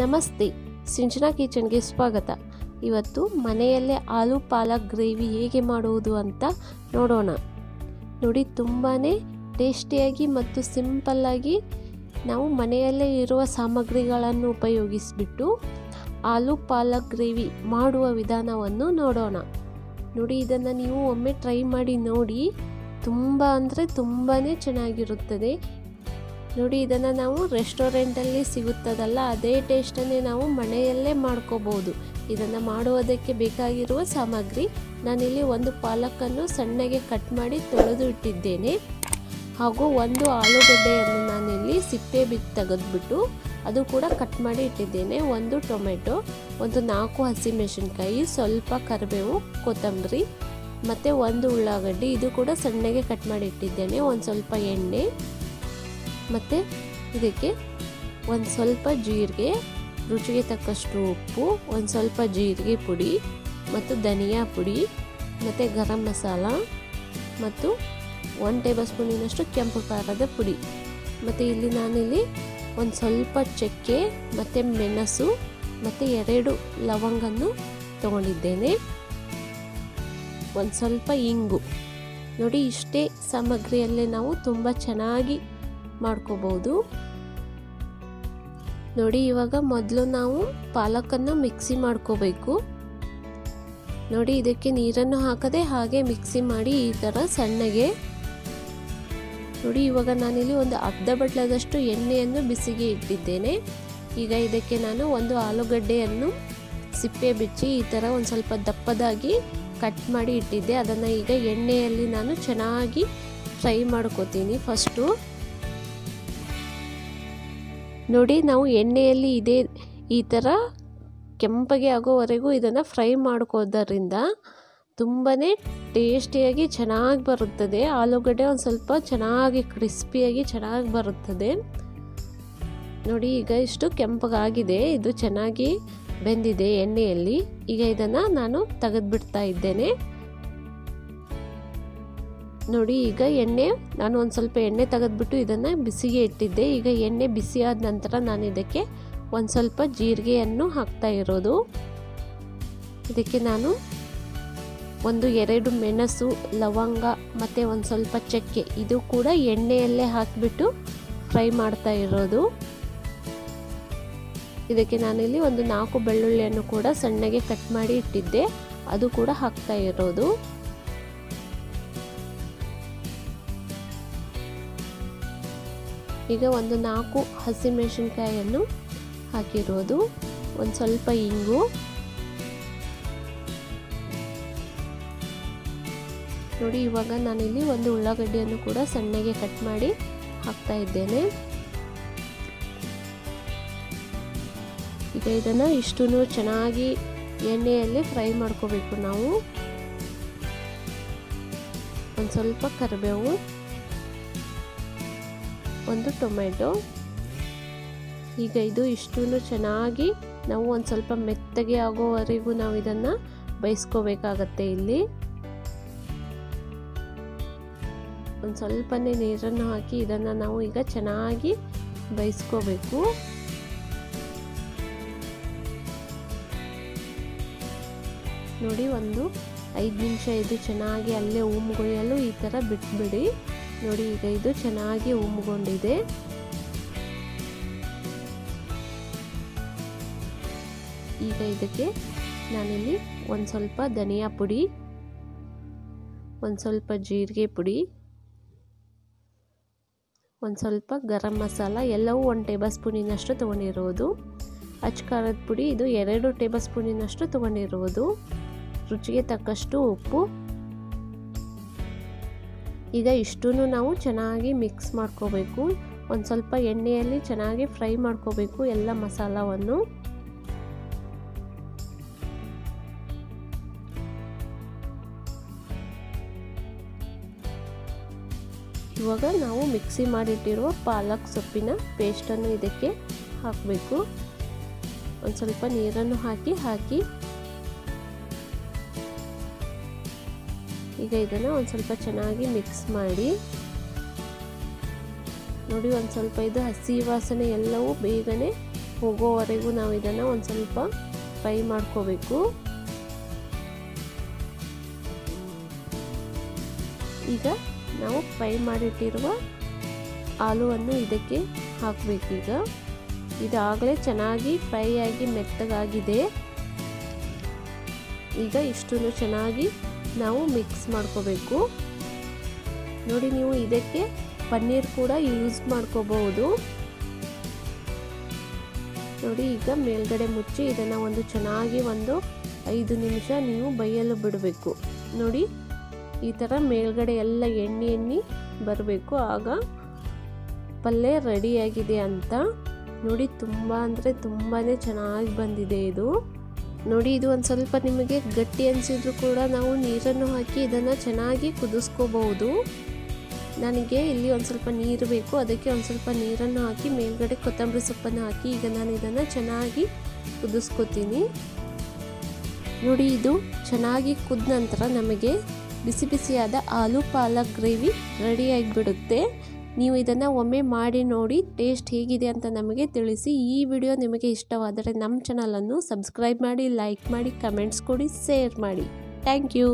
ನಮಸ್ತೆ, ಸಿಂಚನಾ ಕಿಚನ್ಗೆ ಸ್ವಾಗತ. ಇವತ್ತು ಮನೆಯಲ್ಲೇ ಆಲೂ ಪಾಲಕ್ ಗ್ರೇವಿ ಹೇಗೆ ಮಾಡುವುದು ಅಂತ ನೋಡೋಣ. ನೋಡಿ ತುಂಬಾ ಟೇಸ್ಟಿಯಾಗಿ ಮತ್ತು ಸಿಂಪಲ್ಲಾಗಿ ನಾವು ಮನೆಯಲ್ಲೇ ಇರುವ ಸಾಮಗ್ರಿಗಳನ್ನು ಉಪಯೋಗಿಸಿಬಿಟ್ಟು ಆಲೂ ಪಾಲಕ್ ಗ್ರೇವಿ ಮಾಡುವ ವಿಧಾನವನ್ನು ನೋಡೋಣ. ನೋಡಿ, ಇದನ್ನು ನೀವು ಒಮ್ಮೆ ಟ್ರೈ ಮಾಡಿ ನೋಡಿ, ತುಂಬ ಅಂದರೆ ತುಂಬಾ ಚೆನ್ನಾಗಿರುತ್ತದೆ. ನೋಡಿ, ಇದನ್ನು ನಾವು ರೆಸ್ಟೋರೆಂಟಲ್ಲಿ ಸಿಗುತ್ತದಲ್ಲ, ಅದೇ ಟೇಸ್ಟನ್ನೇ ನಾವು ಮನೆಯಲ್ಲೇ ಮಾಡ್ಕೋಬೋದು. ಇದನ್ನು ಮಾಡುವುದಕ್ಕೆ ಬೇಕಾಗಿರುವ ಸಾಮಗ್ರಿ ನಾನಿಲ್ಲಿ ಒಂದು ಪಾಲಕನ್ನು ಸಣ್ಣಗೆ ಕಟ್ ಮಾಡಿ ತೊಳೆದು ಇಟ್ಟಿದ್ದೇನೆ. ಹಾಗೂ ಒಂದು ಆಲೂಗಡ್ಡೆಯನ್ನು ನಾನಿಲ್ಲಿ ಸಿಪ್ಪೆ ಬಿದ್ದು ತೆಗೆದುಬಿಟ್ಟು ಅದು ಕೂಡ ಕಟ್ ಮಾಡಿ ಇಟ್ಟಿದ್ದೇನೆ. ಒಂದು ಟೊಮೆಟೊ, ಒಂದು ನಾಲ್ಕು ಹಸಿಮೆಣಸಿನ್ಕಾಯಿ, ಸ್ವಲ್ಪ ಕರಿಬೇವು, ಕೊತ್ತಂಬರಿ, ಮತ್ತು ಒಂದು ಉಳ್ಳಾಗಡ್ಡಿ, ಇದು ಕೂಡ ಸಣ್ಣಗೆ ಕಟ್ ಮಾಡಿ ಇಟ್ಟಿದ್ದೇನೆ. ಒಂದು ಸ್ವಲ್ಪ ಎಣ್ಣೆ ಮತ್ತು ಇದಕ್ಕೆ ಒಂದು ಸ್ವಲ್ಪ ಜೀರಿಗೆ, ರುಚಿಗೆ ತಕ್ಕಷ್ಟು ಉಪ್ಪು, ಒಂದು ಸ್ವಲ್ಪ ಜೀರಿಗೆ ಪುಡಿ ಮತ್ತು ಧನಿಯಾ ಪುಡಿ ಮತ್ತು ಗರಂ ಮಸಾಲ ಮತ್ತು ಒನ್ ಟೇಬಲ್ ಸ್ಪೂನಿನಷ್ಟು ಕೆಂಪು ಖಾರದ ಪುಡಿ. ಮತ್ತು ಇಲ್ಲಿ ನಾನಿಲ್ಲಿ ಒಂದು ಸ್ವಲ್ಪ ಚಕ್ಕೆ ಮತ್ತು ಮೆಣಸು ಮತ್ತು ಎರಡು ಲವಂಗನ್ನು ತಗೊಂಡಿದ್ದೇನೆ. ಒಂದು ಸ್ವಲ್ಪ ಇಂಗು. ನೋಡಿ ಇಷ್ಟೇ ಸಾಮಗ್ರಿಯಲ್ಲೇ ನಾವು ತುಂಬ ಚೆನ್ನಾಗಿ ಮಾಡ್ಕೋಬೋದು. ನೋಡಿ, ಇವಾಗ ಮೊದಲು ನಾವು ಪಾಲಕನ್ನು ಮಿಕ್ಸಿ ಮಾಡ್ಕೋಬೇಕು. ನೋಡಿ, ಇದಕ್ಕೆ ನೀರನ್ನು ಹಾಕದೆ ಹಾಗೆ ಮಿಕ್ಸಿ ಮಾಡಿ ಈ ಥರ ಸಣ್ಣಗೆ. ನೋಡಿ, ಇವಾಗ ನಾನಿಲ್ಲಿ ಒಂದು ಅರ್ಧ ಬಟ್ಲದಷ್ಟು ಎಣ್ಣೆಯನ್ನು ಬಿಸಿಗೆ ಇಟ್ಟಿದ್ದೇನೆ. ಈಗ ಇದಕ್ಕೆ ನಾನು ಒಂದು ಆಲೂಗಡ್ಡೆಯನ್ನು ಸಿಪ್ಪೆ ಬಿಚ್ಚಿ ಈ ಥರ ಒಂದು ಸ್ವಲ್ಪ ದಪ್ಪದಾಗಿ ಕಟ್ ಮಾಡಿ ಇಟ್ಟಿದ್ದೆ. ಅದನ್ನು ಈಗ ಎಣ್ಣೆಯಲ್ಲಿ ನಾನು ಚೆನ್ನಾಗಿ ಫ್ರೈ ಮಾಡ್ಕೋತೀನಿ ಫಸ್ಟು. ನೋಡಿ, ನಾವು ಎಣ್ಣೆಯಲ್ಲಿ ಇದೇ ಈ ಥರ ಕೆಂಪಗೆ ಆಗೋವರೆಗೂ ಇದನ್ನು ಫ್ರೈ ಮಾಡ್ಕೋದರಿಂದ ತುಂಬಾ ಟೇಸ್ಟಿಯಾಗಿ ಚೆನ್ನಾಗಿ ಬರುತ್ತದೆ. ಆಲೂಗಡ್ಡೆ ಒಂದು ಸ್ವಲ್ಪ ಚೆನ್ನಾಗಿ ಕ್ರಿಸ್ಪಿಯಾಗಿ ಚೆನ್ನಾಗಿ ಬರುತ್ತದೆ. ನೋಡಿ, ಈಗ ಇಷ್ಟು ಕೆಂಪಗಾಗಿದೆ ಇದು ಚೆನ್ನಾಗಿ ಬೆಂದಿದೆ ಎಣ್ಣೆಯಲ್ಲಿ. ಈಗ ಇದನ್ನು ನಾನು ತೆಗೆದುಬಿಡ್ತಾ ಇದ್ದೇನೆ. ನೋಡಿ, ಈಗ ಎಣ್ಣೆ, ನಾನು ಒಂದು ಸ್ವಲ್ಪ ಎಣ್ಣೆ ತೆಗೆದ್ಬಿಟ್ಟು ಇದನ್ನು ಬಿಸಿಗೆ ಇಟ್ಟಿದ್ದೆ. ಈಗ ಎಣ್ಣೆ ಬಿಸಿ ಆದ ನಂತರ ನಾನು ಇದಕ್ಕೆ ಒಂದು ಸ್ವಲ್ಪ ಜೀರಿಗೆಯನ್ನು ಹಾಕ್ತಾ ಇರೋದು. ಇದಕ್ಕೆ ನಾನು ಒಂದು ಎರಡು ಮೆಣಸು, ಲವಂಗ ಮತ್ತು ಒಂದು ಸ್ವಲ್ಪ ಚಕ್ಕೆ, ಇದು ಕೂಡ ಎಣ್ಣೆಯಲ್ಲೇ ಹಾಕಿಬಿಟ್ಟು ಫ್ರೈ ಮಾಡ್ತಾ ಇರೋದು. ಇದಕ್ಕೆ ನಾನಿಲ್ಲಿ ಒಂದು ನಾಲ್ಕು ಬೆಳ್ಳುಳ್ಳಿಯನ್ನು ಕೂಡ ಸಣ್ಣಗೆ ಕಟ್ ಮಾಡಿ ಇಟ್ಟಿದ್ದೆ. ಅದು ಕೂಡ ಹಾಕ್ತಾ ಇರೋದು. ಈಗ ಒಂದು ನಾಲ್ಕು ಹಸಿಮೆಣಸಿನ್ಕಾಯನ್ನು ಹಾಕಿರೋದು. ಒಂದು ಸ್ವಲ್ಪ ಇಂಗು. ನೋಡಿ, ಇವಾಗ ನಾನಿಲ್ಲಿ ಒಂದು ಉಳ್ಳಾಗಡ್ಡಿಯನ್ನು ಕೂಡ ಸಣ್ಣಗೆ ಕಟ್ ಮಾಡಿ ಹಾಕ್ತಾ ಇದ್ದೇನೆ. ಈಗ ಇದನ್ನು ಇಷ್ಟು ಚೆನ್ನಾಗಿ ಎಣ್ಣೆಯಲ್ಲಿ ಫ್ರೈ ಮಾಡ್ಕೋಬೇಕು ನಾವು. ಒಂದು ಸ್ವಲ್ಪ ಕರಿಬೇವು. ಒಂದು ಟೊಮೆಟೊ. ಈಗ ಇದು ಇಷ್ಟೂ ಚೆನ್ನಾಗಿ ನಾವು ಒಂದು ಸ್ವಲ್ಪ ಮೆತ್ತಗೆ ಆಗೋವರೆಗೂ ನಾವು ಇದನ್ನು ಬಯಸ್ಕೋಬೇಕಾಗತ್ತೆ ಇಲ್ಲಿ. ಒಂದು ಸ್ವಲ್ಪನೇ ನೀರನ್ನು ಹಾಕಿ ಇದನ್ನು ನಾವು ಈಗ ಚೆನ್ನಾಗಿ ಬೈಸ್ಕೋಬೇಕು ನೋಡಿ ಒಂದು ಐದು ನಿಮಿಷ ಇದು ಚೆನ್ನಾಗಿ ಅಲ್ಲೇ ಉಮ್ಗೊಯ್ಯಲು ಈ ಥರ ಬಿಟ್ಬಿಡಿ. ನೋಡಿ, ಈಗ ಇದು ಚೆನ್ನಾಗಿ ಉಮ್ಮಿಕೊಂಡಿದೆ ಈಗ ಇದಕ್ಕೆ ನಾನಿಲ್ಲಿ ಒಂದು ಸ್ವಲ್ಪ ಧನಿಯಾ ಪುಡಿ, ಒಂದು ಸ್ವಲ್ಪ ಜೀರಿಗೆ ಪುಡಿ, ಒಂದು ಸ್ವಲ್ಪ ಗರಂ ಮಸಾಲ, ಎಲ್ಲವೂ ಒಂದು ಟೇಬಲ್ ಸ್ಪೂನಿನಷ್ಟು ತೊಗೊಂಡಿರೋದು. ಅಚ್ಚಕಾರದ ಪುಡಿ ಇದು ಎರಡು ಟೇಬಲ್ ಸ್ಪೂನಿನಷ್ಟು ತೊಗೊಂಡಿರೋದು. ರುಚಿಗೆ ತಕ್ಕಷ್ಟು ಉಪ್ಪು ಈಗ ಇಷ್ಟೂ ನಾವು ಚೆನ್ನಾಗಿ ಮಿಕ್ಸ್ ಮಾಡ್ಕೋಬೇಕು. ಒಂದು ಸ್ವಲ್ಪ ಎಣ್ಣೆಯಲ್ಲಿ ಚೆನ್ನಾಗಿ ಫ್ರೈ ಮಾಡ್ಕೋಬೇಕು ಎಲ್ಲ ಮಸಾಲವನ್ನು. ಇವಾಗ ನಾವು ಮಿಕ್ಸಿ ಮಾಡಿಟ್ಟಿರುವ ಪಾಲಕ್ ಸೊಪ್ಪಿನ ಪೇಸ್ಟನ್ನು ಇದಕ್ಕೆ ಹಾಕಬೇಕು. ಒಂದು ಸ್ವಲ್ಪ ನೀರನ್ನು ಹಾಕಿ ಹಾಕಿ ಈಗ ಇದನ್ನು ಒಂದು ಸ್ವಲ್ಪ ಚೆನ್ನಾಗಿ ಮಿಕ್ಸ್ ಮಾಡಿ. ನೋಡಿ, ಒಂದು ಸ್ವಲ್ಪ ಇದು ಹಸಿ ವಾಸನೆ ಎಲ್ಲವೂ ಬೇಗನೆ ಹೋಗೋವರೆಗೂ ನಾವು ಇದನ್ನು ಒಂದು ಸ್ವಲ್ಪ ಫ್ರೈ ಮಾಡ್ಕೋಬೇಕು. ಈಗ ನಾವು ಫ್ರೈ ಮಾಡಿಟ್ಟಿರುವ ಆಲೂವನ್ನು ಇದಕ್ಕೆ ಹಾಕಬೇಕೀಗ ಇದಾಗಲೇ ಚೆನ್ನಾಗಿ ಫ್ರೈ ಆಗಿ ಮೆತ್ತಗಾಗಿದೆ. ಈಗ ಇಷ್ಟನ್ನು ಚೆನ್ನಾಗಿ ನಾವು ಮಿಕ್ಸ್ ಮಾಡ್ಕೋಬೇಕು. ನೋಡಿ ನೀವು ಇದಕ್ಕೆ ಪನ್ನೀರ್ ಕೂಡ ಯೂಸ್ ಮಾಡ್ಕೋಬಹುದು. ನೋಡಿ ಈಗ ಮೇಲ್ಗಡೆ ಮುಚ್ಚಿ ಇದನ್ನು ಒಂದು ಚೆನ್ನಾಗಿ ಒಂದು ಐದು ನಿಮಿಷ ನೀವು ಬೈಯಲು ಬಿಡಬೇಕು. ನೋಡಿ, ಈ ಥರ ಮೇಲ್ಗಡೆ ಎಲ್ಲ ಎಣ್ಣೆ ಎಣ್ಣೆ ಬರಬೇಕು. ಆಗ ಪಲ್ಯ ರೆಡಿಯಾಗಿದೆ ಅಂತ. ನೋಡಿ, ತುಂಬ ಅಂದರೆ ತುಂಬಾ ಚೆನ್ನಾಗಿ ಬಂದಿದೆ ಇದು. ನೋಡಿ, ಇದು ಒಂದು ಸ್ವಲ್ಪ ನಿಮಗೆ ಗಟ್ಟಿ ಅನಿಸಿದ್ರು ಕೂಡ ನಾವು ನೀರನ್ನು ಹಾಕಿ ಇದನ್ನು ಚೆನ್ನಾಗಿ ಕುದಿಸ್ಕೋಬಹುದು. ನನಗೆ ಇಲ್ಲಿ ಒಂದು ಸ್ವಲ್ಪ ನೀರು ಬೇಕು. ಅದಕ್ಕೆ ಒಂದು ಸ್ವಲ್ಪ ನೀರನ್ನು ಹಾಕಿ ಮೇಲ್ಗಡೆ ಕೊತ್ತಂಬರಿ ಸೊಪ್ಪನ್ನು ಹಾಕಿ ಈಗ ನಾನು ಇದನ್ನು ಚೆನ್ನಾಗಿ ಕುದಿಸ್ಕೋತೀನಿ. ನೋಡಿ, ಇದು ಚೆನ್ನಾಗಿ ಕುದ ನಂತರ ನಮಗೆ ಬಿಸಿ ಬಿಸಿಯಾದ ಆಲೂ ಪಾಲಕ್ ಗ್ರೇವಿ ರೆಡಿ ಆಗಿಬಿಡುತ್ತೆ ನೀವು ಇದನ್ನು ಒಮ್ಮೆ ಮಾಡಿ ನೋಡಿ ಟೇಸ್ಟ್ ಹೇಗಿದೆ ಅಂತ ನಮಗೆ ತಿಳಿಸಿ. ಈ ವಿಡಿಯೋ ನಿಮಗೆ ಇಷ್ಟವಾದರೆ ನಮ್ಮ ಚಾನಲನ್ನು ಸಬ್ಸ್ಕ್ರೈಬ್ ಮಾಡಿ ಲೈಕ್ ಮಾಡಿ ಕಮೆಂಟ್ಸ್ ಕೊಡಿ ಶೇರ್ ಮಾಡಿ. Thank you